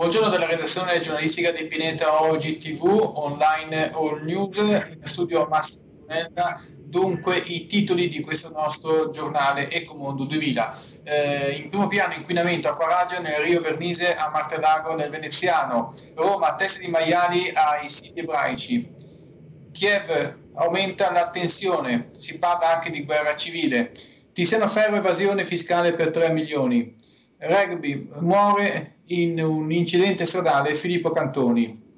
Buongiorno dalla redazione giornalistica di Pineta Oggi TV, online All News, in studio Massimo Nella. Dunque i titoli di questo nostro giornale Ecomondo 2000. Eh, in primo piano inquinamento a Coraggio nel Rio Vernise a Martelago nel Veneziano. Roma, teste di maiali ai siti ebraici. Kiev aumenta la tensione, si parla anche di guerra civile. Tiziano Ferro evasione fiscale per 3 milioni. Rugby muore in un incidente stradale Filippo Cantoni.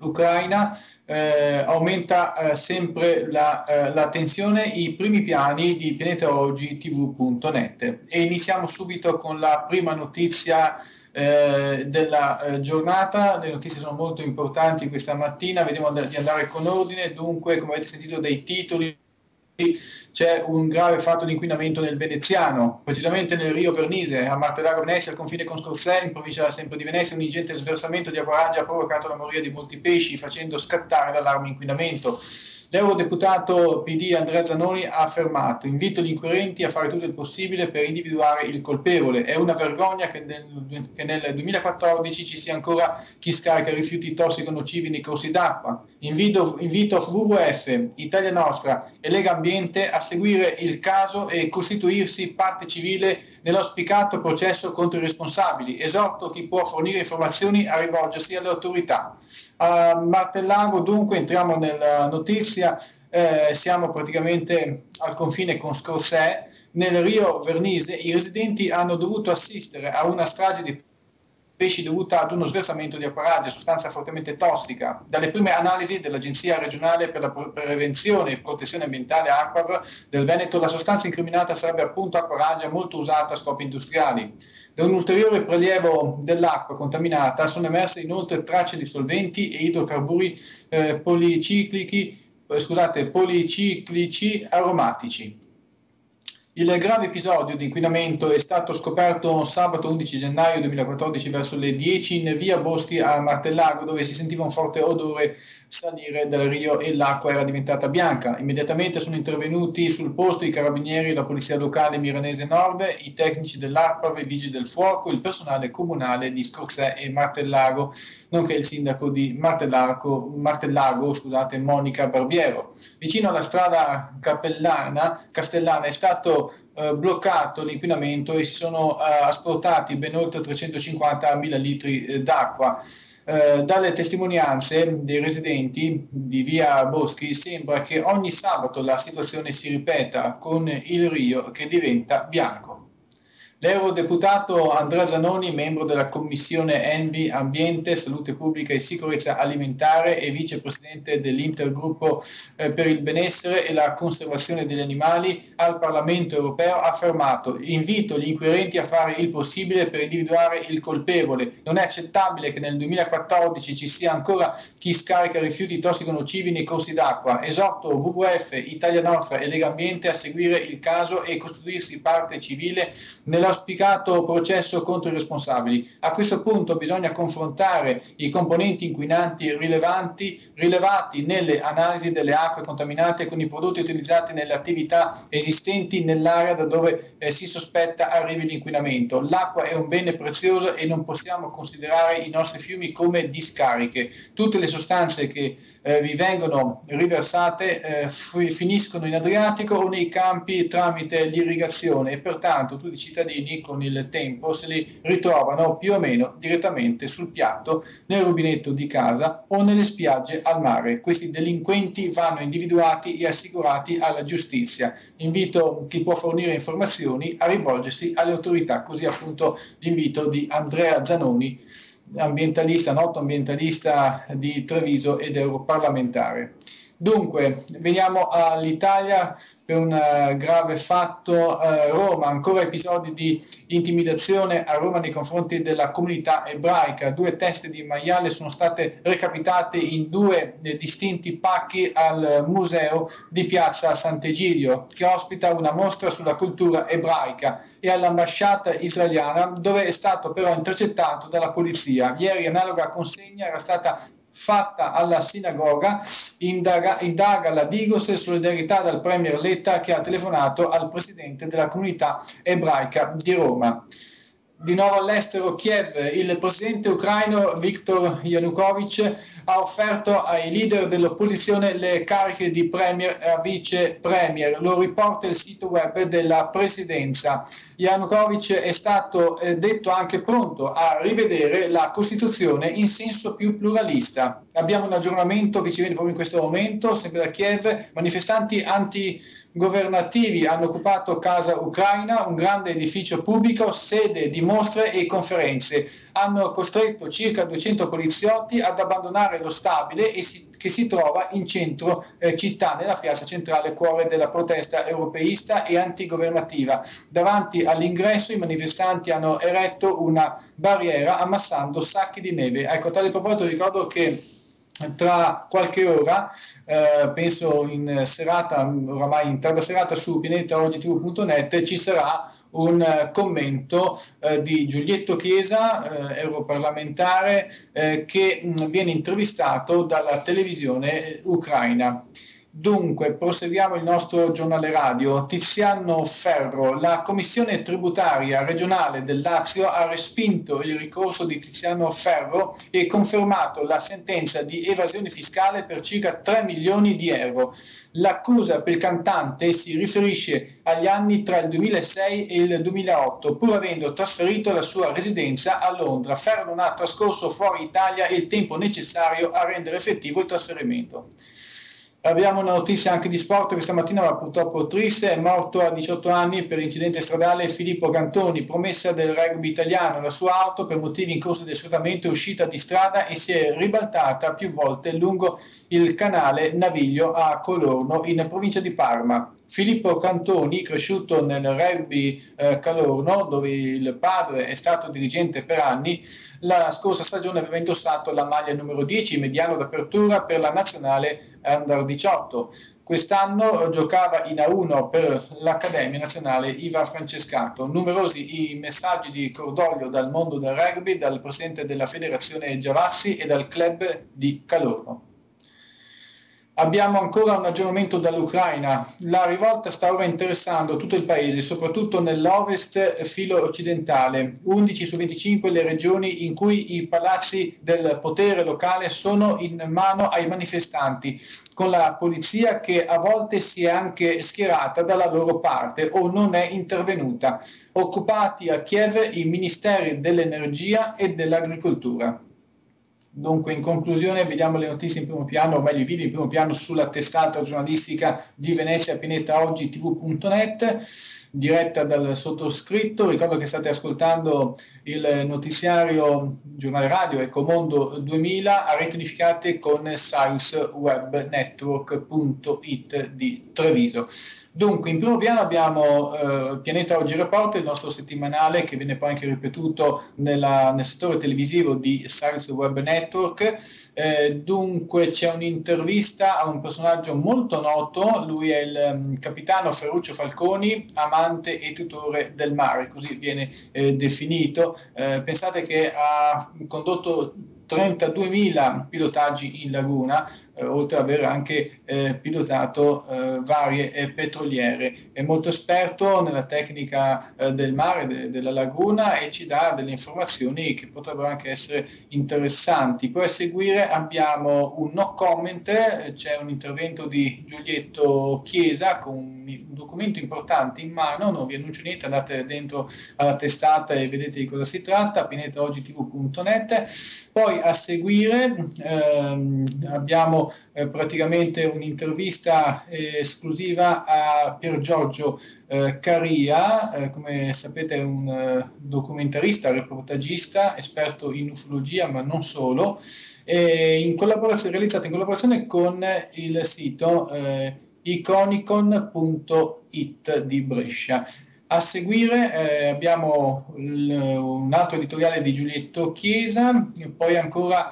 Ucraina eh, aumenta eh, sempre la, eh, la, tensione, i primi piani di pianetaoggi.tv.net e iniziamo subito con la prima notizia eh, della eh, giornata. Le notizie sono molto importanti questa mattina, vediamo di andare con ordine, dunque come avete sentito dai titoli c'è un grave fatto di inquinamento nel veneziano, precisamente nel Rio Vernise, a Martelago Venezia, al confine con Scorsè, in provincia sempre di Venezia, un ingente sversamento di acquaraggia ha provocato la moria di molti pesci, facendo scattare l'allarme inquinamento. L'eurodeputato PD Andrea Zanoni ha affermato invito gli inquirenti a fare tutto il possibile per individuare il colpevole. È una vergogna che nel, che nel 2014 ci sia ancora chi scarica rifiuti tossico nocivi nei corsi d'acqua. Invito, invito WWF, Italia Nostra e Lega Ambiente a seguire il caso e costituirsi parte civile nell'auspicato processo contro i responsabili. Esorto chi può fornire informazioni a rivolgersi alle autorità. A Martellago dunque entriamo nella notizia, eh, siamo praticamente al confine con Scorsè. Nel Rio Vernise i residenti hanno dovuto assistere a una strage di pesci dovuta ad uno sversamento di acquaraggia, sostanza fortemente tossica. Dalle prime analisi dell'Agenzia regionale per la prevenzione e protezione ambientale Acquav del Veneto, la sostanza incriminata sarebbe appunto acquaraggia molto usata a scopi industriali. Da un ulteriore prelievo dell'acqua contaminata sono emerse inoltre tracce di solventi e idrocarburi eh, policiclici, scusate, policiclici aromatici. Il grave episodio di inquinamento è stato scoperto sabato 11 gennaio 2014 verso le 10 in via Boschi a Martellago dove si sentiva un forte odore salire dal rio e l'acqua era diventata bianca. Immediatamente sono intervenuti sul posto i carabinieri, la polizia locale milanese nord, i tecnici dell'ARPAV, i vigili del fuoco, il personale comunale di Scorzè e Martellago, nonché il sindaco di Martellago, Martellago scusate, Monica Barbiero. Vicino alla strada Castellana è stato eh, bloccato l'inquinamento e si sono eh, asportati ben oltre 350.000 litri eh, d'acqua. Eh, dalle testimonianze dei residenti di via Boschi sembra che ogni sabato la situazione si ripeta con il Rio che diventa bianco. L'eurodeputato Andrea Zanoni, membro della Commissione Envi Ambiente, Salute Pubblica e Sicurezza Alimentare e vicepresidente dell'Intergruppo eh, per il benessere e la conservazione degli animali al Parlamento europeo, ha affermato invito gli inquirenti a fare il possibile per individuare il colpevole. Non è accettabile che nel 2014 ci sia ancora chi scarica rifiuti tossico-nocivi nei corsi d'acqua. Esorto WWF, Italia Nostra e Lega Ambiente a seguire il caso e costituirsi parte civile nella auspicato processo contro i responsabili. A questo punto bisogna confrontare i componenti inquinanti rilevanti, rilevati nelle analisi delle acque contaminate con i prodotti utilizzati nelle attività esistenti nell'area da dove eh, si sospetta arrivi l'inquinamento. L'acqua è un bene prezioso e non possiamo considerare i nostri fiumi come discariche. Tutte le sostanze che eh, vi vengono riversate eh, finiscono in Adriatico o nei campi tramite l'irrigazione e pertanto tutti i cittadini cittadini con il tempo se li ritrovano più o meno direttamente sul piatto, nel rubinetto di casa o nelle spiagge al mare. Questi delinquenti vanno individuati e assicurati alla giustizia. Invito chi può fornire informazioni a rivolgersi alle autorità, così appunto l'invito di Andrea Zanoni ambientalista, noto ambientalista di Treviso ed europarlamentare. Dunque, veniamo all'Italia per un uh, grave fatto. Uh, Roma, ancora episodi di intimidazione a Roma nei confronti della comunità ebraica. Due teste di maiale sono state recapitate in due eh, distinti pacchi al museo di Piazza Sant'Egidio, che ospita una mostra sulla cultura ebraica, e all'ambasciata israeliana, dove è stato però intercettato dalla polizia. Ieri analoga consegna era stata fatta alla sinagoga indaga, indaga la Digos e solidarietà dal Premier Letta che ha telefonato al presidente della comunità ebraica di Roma. Di nuovo all'estero Kiev, il presidente ucraino Viktor Yanukovych ha offerto ai leader dell'opposizione le cariche di premier e vice premier. Lo riporta il sito web della presidenza. Yanukovych è stato eh, detto anche pronto a rivedere la Costituzione in senso più pluralista. Abbiamo un aggiornamento che ci viene proprio in questo momento, sempre da Kiev, manifestanti anti governativi hanno occupato Casa Ucraina, un grande edificio pubblico, sede di mostre e conferenze. Hanno costretto circa 200 poliziotti ad abbandonare lo stabile si, che si trova in centro eh, città, nella piazza centrale, cuore della protesta europeista e antigovernativa. Davanti all'ingresso i manifestanti hanno eretto una barriera ammassando sacchi di neve. Ecco, a tale proposito ricordo che tra qualche ora, eh, penso in serata, oramai in tarda serata su pianetaogitv.net ci sarà un eh, commento eh, di Giulietto Chiesa, eh, europarlamentare, eh, che mh, viene intervistato dalla televisione ucraina. Dunque, proseguiamo il nostro giornale radio. Tiziano Ferro, la Commissione tributaria regionale del Lazio ha respinto il ricorso di Tiziano Ferro e confermato la sentenza di evasione fiscale per circa 3 milioni di euro. L'accusa per il cantante si riferisce agli anni tra il 2006 e il 2008, pur avendo trasferito la sua residenza a Londra. Ferro non ha trascorso fuori Italia il tempo necessario a rendere effettivo il trasferimento. Abbiamo una notizia anche di sport questa mattina, ma purtroppo triste. È morto a 18 anni per incidente stradale Filippo Cantoni, promessa del rugby italiano. La sua auto, per motivi in corso di sfruttamento, è uscita di strada e si è ribaltata più volte lungo il canale Naviglio a Colorno, in provincia di Parma. Filippo Cantoni, cresciuto nel rugby eh, Calorno, dove il padre è stato dirigente per anni, la scorsa stagione aveva indossato la maglia numero 10, mediano d'apertura per la nazionale Under 18. Quest'anno giocava in A1 per l'Accademia Nazionale Ivan Francescato. Numerosi i messaggi di cordoglio dal mondo del rugby, dal presidente della federazione Giavazzi e dal club di Calorno. Abbiamo ancora un aggiornamento dall'Ucraina. La rivolta sta ora interessando tutto il paese, soprattutto nell'ovest filo occidentale. 11 su 25 le regioni in cui i palazzi del potere locale sono in mano ai manifestanti, con la polizia che a volte si è anche schierata dalla loro parte o non è intervenuta. Occupati a Kiev i ministeri dell'energia e dell'agricoltura. Dunque, in conclusione, vediamo le notizie in primo piano, o meglio i video in primo piano sulla testata giornalistica di Venezia Pineta oggi tv.net diretta dal sottoscritto. Ricordo che state ascoltando il notiziario giornale radio Ecomondo 2000 a reti unificate con sciencewebnetwork.it di Treviso. Dunque, in primo piano abbiamo eh, Pianeta Oggi Report, il nostro settimanale che viene poi anche ripetuto nella, nel settore televisivo di Science Web Network eh, dunque c'è un'intervista a un personaggio molto noto, lui è il um, capitano Ferruccio Falconi, amante e tutore del mare, così viene eh, definito. Eh, pensate che ha condotto 32.000 pilotaggi in laguna, eh, oltre ad aver anche eh, pilotato eh, varie eh, petroliere. È molto esperto nella tecnica eh, del mare, de- della laguna e ci dà delle informazioni che potrebbero anche essere interessanti. Poi a seguire abbiamo un no comment, c'è un intervento di Giulietto Chiesa con un documento importante in mano, non vi annuncio niente, andate dentro alla testata e vedete di cosa si tratta, pinetaogitv.net. Poi a seguire ehm, abbiamo eh, praticamente un'intervista eh, esclusiva a Pier Giorgio eh, Caria, eh, come sapete è un eh, documentarista, reportagista, esperto in ufologia ma non solo, in realizzata in collaborazione con il sito eh, iconicon.it di Brescia. A seguire eh, abbiamo un altro editoriale di Giulietto Chiesa, poi ancora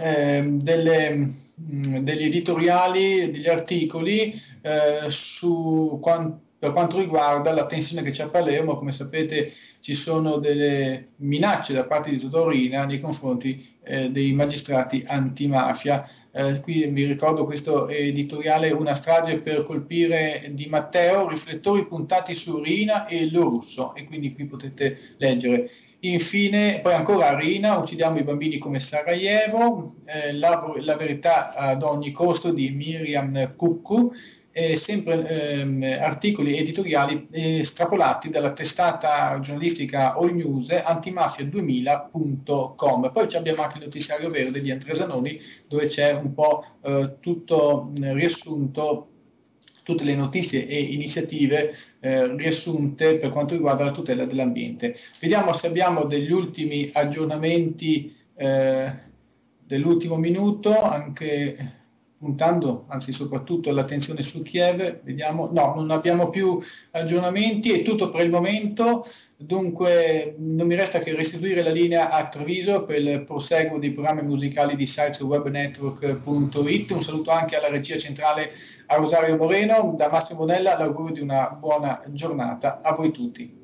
eh, delle, mh, mm, degli editoriali, degli articoli eh, su quanto per quanto riguarda la tensione che c'è a Palermo, come sapete ci sono delle minacce da parte di Totorina nei confronti eh, dei magistrati antimafia. Eh, qui vi ricordo questo editoriale Una strage per colpire Di Matteo, riflettori puntati su Rina e lo russo e quindi qui potete leggere. Infine, poi ancora Rina, uccidiamo i bambini come Sarajevo, eh, la, la, verità ad ogni costo di Miriam Cuccu eh, sempre ehm, articoli editoriali eh, strapolati dalla testata giornalistica All News antimafia2000.com. Poi abbiamo anche il notiziario verde di Andrea Zanoni dove c'è un po' eh, tutto riassunto tutte le notizie e iniziative eh, riassunte per quanto riguarda la tutela dell'ambiente. Vediamo se abbiamo degli ultimi aggiornamenti eh, dell'ultimo minuto, anche puntando anzi soprattutto l'attenzione su Kiev, vediamo, no, non abbiamo più aggiornamenti, è tutto per il momento, dunque non mi resta che restituire la linea a Treviso per il proseguo dei programmi musicali di siteswebnetwork.it, un saluto anche alla regia centrale a Rosario Moreno, da Massimo Bonella l'augurio di una buona giornata a voi tutti.